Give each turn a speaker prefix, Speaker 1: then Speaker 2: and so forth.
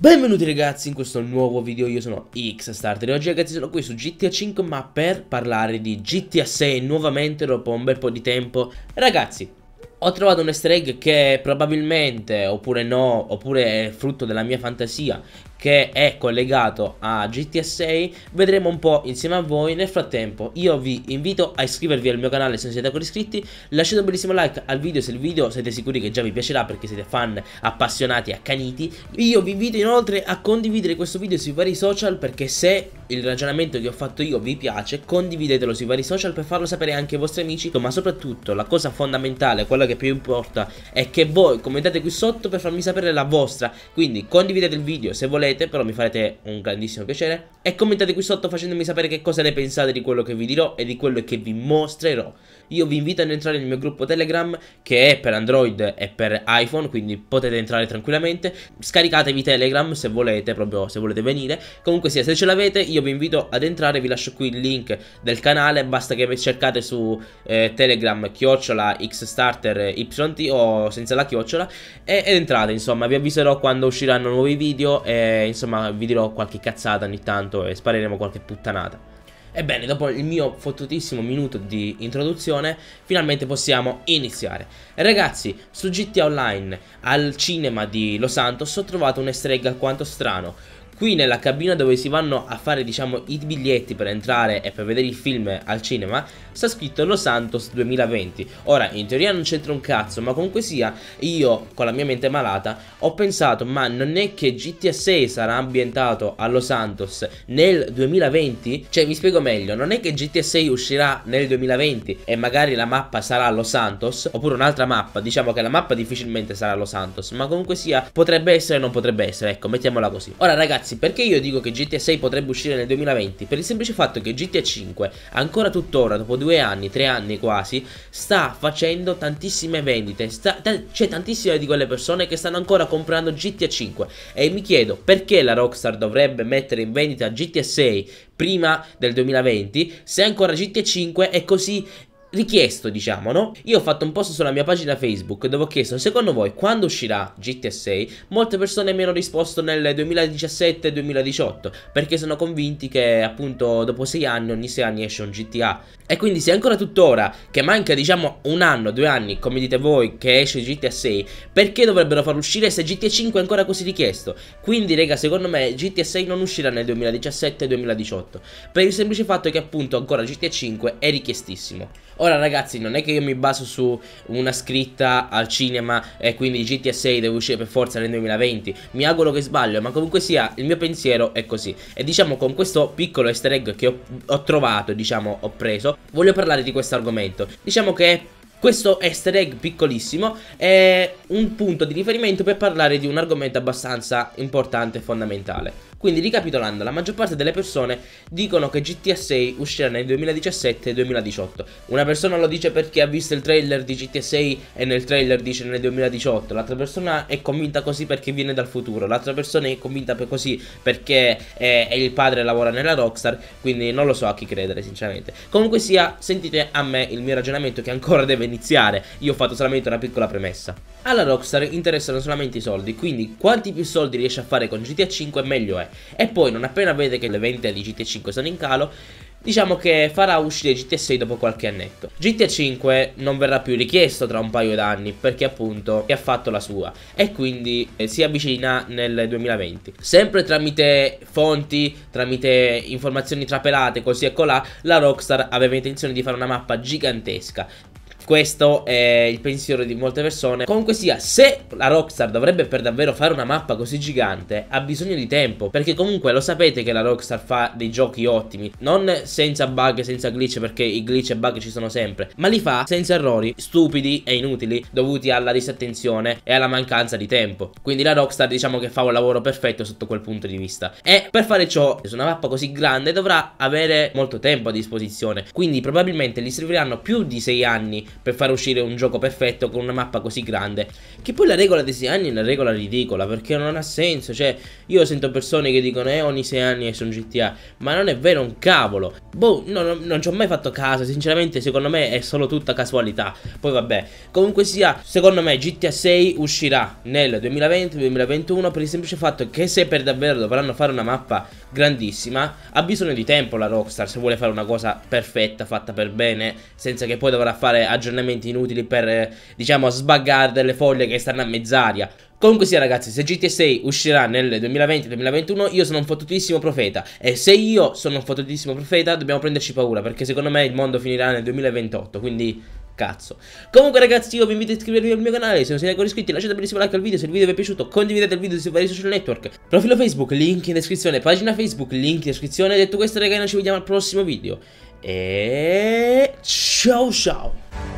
Speaker 1: Benvenuti ragazzi in questo nuovo video, io sono X-Starter e oggi ragazzi sono qui su GTA 5 ma per parlare di GTA 6 nuovamente dopo un bel po' di tempo. Ragazzi, ho trovato un easter egg che probabilmente, oppure no, oppure è frutto della mia fantasia che è collegato a GTA 6 vedremo un po' insieme a voi. Nel frattempo io vi invito a iscrivervi al mio canale se non siete ancora iscritti. Lasciate un bellissimo like al video se il video siete sicuri che già vi piacerà perché siete fan appassionati accaniti io vi invito inoltre a condividere questo video sui vari social perché se il ragionamento che ho fatto io vi piace condividetelo sui vari social per farlo sapere anche ai vostri amici. Ma soprattutto la cosa fondamentale quella che più importa è che voi commentate qui sotto per farmi sapere la vostra. Quindi condividete il video se volete volete, però mi farete un grandissimo piacere. E commentate qui sotto facendomi sapere che cosa ne pensate di quello che vi dirò e di quello che vi mostrerò. Io vi invito ad entrare nel mio gruppo Telegram che è per Android e per iPhone, quindi potete entrare tranquillamente. Scaricatevi Telegram se volete, proprio se volete venire. Comunque sia, se ce l'avete io vi invito ad entrare, vi lascio qui il link del canale, basta che cercate su eh, Telegram chiocciola xstarter yt o senza la chiocciola e, ed entrate, insomma, vi avviserò quando usciranno nuovi video e insomma vi dirò qualche cazzata ogni tanto e spareremo qualche puttanata. Ebbene, dopo il mio fottutissimo minuto di introduzione, finalmente possiamo iniziare. Ragazzi, su GTA Online, al cinema di Los Santos, ho trovato un easter alquanto strano. Qui nella cabina dove si vanno a fare diciamo i biglietti per entrare e per vedere il film al cinema sta scritto Los Santos 2020 Ora in teoria non c'entra un cazzo ma comunque sia io con la mia mente malata ho pensato ma non è che GTA 6 sarà ambientato a Los Santos nel 2020? Cioè mi spiego meglio non è che GTA 6 uscirà nel 2020 e magari la mappa sarà Los Santos oppure un'altra mappa diciamo che la mappa difficilmente sarà Los Santos ma comunque sia potrebbe essere o non potrebbe essere ecco mettiamola così Ora ragazzi ragazzi, perché io dico che GTA 6 potrebbe uscire nel 2020? Per il semplice fatto che GTA 5, ancora tuttora, dopo due anni, tre anni quasi, sta facendo tantissime vendite. C'è tantissime di quelle persone che stanno ancora comprando GTA 5. E mi chiedo perché la Rockstar dovrebbe mettere in vendita GTA 6 prima del 2020 se ancora GTA 5 è così richiesto, diciamo, no? Io ho fatto un post sulla mia pagina Facebook dove ho chiesto, secondo voi, quando uscirà GTA 6? Molte persone mi hanno risposto nel 2017-2018, perché sono convinti che, appunto, dopo 6 anni, ogni 6 anni esce un GTA. E quindi se ancora tuttora, che manca, diciamo, un anno, due anni, come dite voi, che esce GTA 6, perché dovrebbero far uscire se GTA 5 è ancora così richiesto? Quindi, raga, secondo me GTA 6 non uscirà nel 2017-2018, per il semplice fatto che, appunto, ancora GTA 5 è richiestissimo. Ora ragazzi non è che io mi baso su una scritta al cinema e quindi GTA 6 deve uscire per forza nel 2020 Mi auguro che sbaglio ma comunque sia il mio pensiero è così. E diciamo con questo piccolo easter egg che ho, ho trovato diciamo ho preso Voglio parlare di questo argomento. Diciamo che questo easter egg piccolissimo è un punto di riferimento per parlare di un argomento abbastanza importante e fondamentale quindi ricapitolando, la maggior parte delle persone dicono che GTA 6 uscirà nel 2017-2018. Una persona lo dice perché ha visto il trailer di GTA 6 e nel trailer dice nel 2018. L'altra persona è convinta così perché viene dal futuro. L'altra persona è convinta così perché è, è il padre lavora nella Rockstar. Quindi non lo so a chi credere, sinceramente. Comunque sia, sentite a me il mio ragionamento che ancora deve iniziare. Io ho fatto solamente una piccola premessa. Alla Rockstar interessano solamente i soldi, quindi quanti più soldi riesce a fare con GTA 5 meglio è. E poi non appena vede che le vendite di GTA 5 sono in calo, diciamo che farà uscire GTA 6 dopo qualche annetto. GTA 5 non verrà più richiesto tra un paio d'anni perché appunto ha fatto la sua e quindi eh, si avvicina nel 2020. Sempre tramite fonti, tramite informazioni trapelate così e colà, la Rockstar aveva intenzione di fare una mappa gigantesca questo è il pensiero di molte persone. Comunque sia, se la Rockstar dovrebbe per davvero fare una mappa così gigante, ha bisogno di tempo. Perché comunque lo sapete che la Rockstar fa dei giochi ottimi. Non senza bug, senza glitch, perché i glitch e bug ci sono sempre. Ma li fa senza errori stupidi e inutili dovuti alla disattenzione e alla mancanza di tempo. Quindi la Rockstar diciamo che fa un lavoro perfetto sotto quel punto di vista. E per fare ciò, su una mappa così grande dovrà avere molto tempo a disposizione. Quindi probabilmente gli serviranno più di 6 anni per fare uscire un gioco perfetto con una mappa così grande. Che poi la regola dei 6 anni è una regola ridicola perché non ha senso. Cioè, io sento persone che dicono eh ogni 6 anni sono GTA, ma non è vero un cavolo. Boh, no, no, non ci ho mai fatto caso, sinceramente secondo me è solo tutta casualità. Poi vabbè, comunque sia, secondo me GTA 6 uscirà nel 2020-2021 per il semplice fatto che se per davvero dovranno fare una mappa grandissima, ha bisogno di tempo la Rockstar se vuole fare una cosa perfetta, fatta per bene, senza che poi dovrà fare aggiornamenti inutili per, eh, diciamo, sbaggare delle foglie che stanno a mezz'aria. Comunque sia ragazzi, se GTA 6 uscirà nel 2020-2021 io sono un fottutissimo profeta e se io sono un fottutissimo profeta dobbiamo prenderci paura perché secondo me il mondo finirà nel 2028, quindi cazzo. Comunque ragazzi io vi invito a iscrivervi al mio canale, se non siete ancora iscritti lasciate bellissimo like al video, se il video vi è piaciuto condividete il video sui vari social network, profilo Facebook, link in descrizione, pagina Facebook, link in descrizione, detto questo ragazzi noi ci vediamo al prossimo video. E ciao ciao.